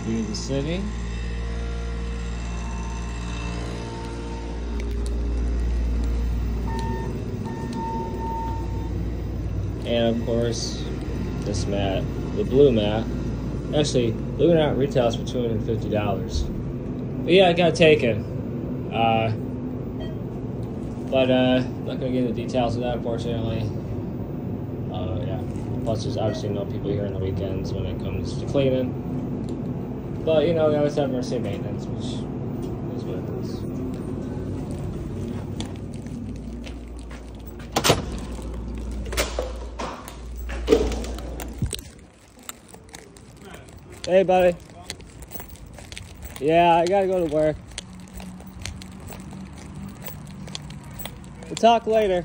view of the city. And of course, this mat, the blue mat. Actually, it or retails for two hundred and fifty dollars. But yeah, I got taken. Uh, but uh, not gonna get into details of that, unfortunately. Uh, yeah. Plus, there's obviously no people here on the weekends when it comes to cleaning. But you know, they always have mercy maintenance, which is what it is. Hey, buddy. Yeah, I gotta go to work. We'll talk later.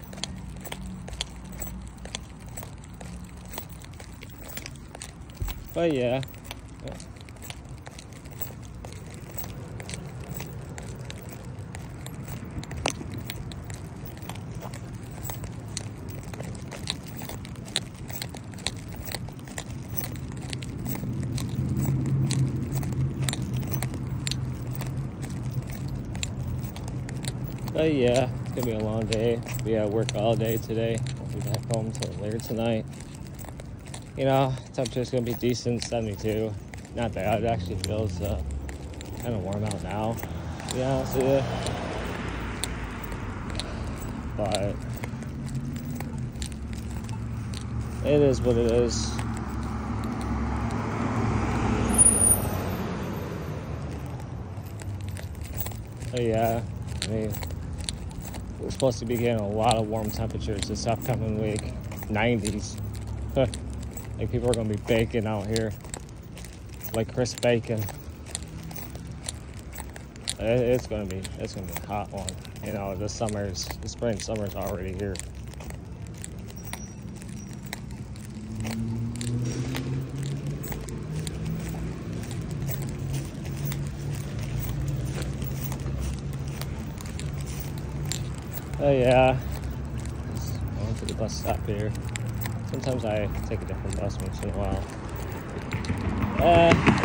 But yeah. But yeah, it's gonna be a long day. We gotta work all day today. I'll be back home till later tonight. You know, temperature's gonna be decent, 72. Not bad. It actually feels uh, kind of warm out now. To be honest with you. But it is what it is. Oh yeah, I mean, we're supposed to be getting a lot of warm temperatures this upcoming week. 90s. like people are gonna be baking out here. Like Chris Bacon. It's gonna be it's gonna be a hot one. You know, the summer's the spring summer's already here. Oh yeah. Just going to the bus stop here. Sometimes I take a different bus once in a while. Uh,